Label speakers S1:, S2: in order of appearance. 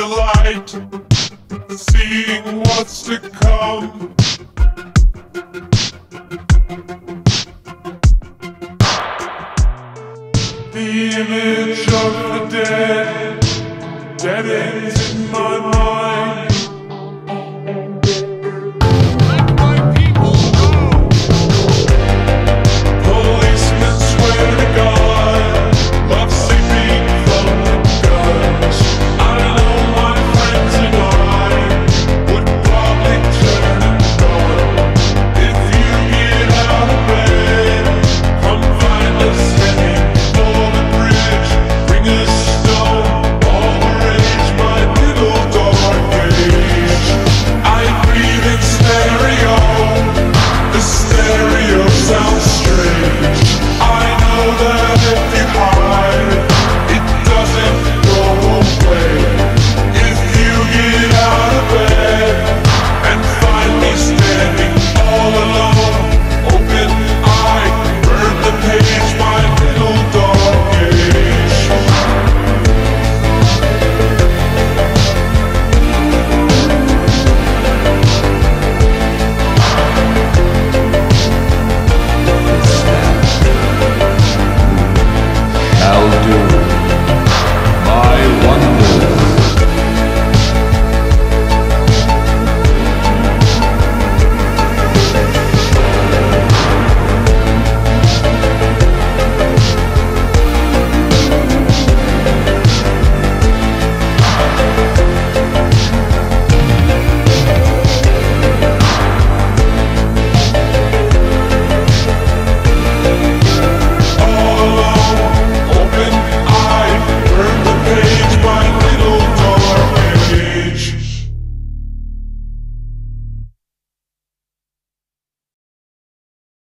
S1: Delight, seeing what's to come. The image of the dead, dead ends.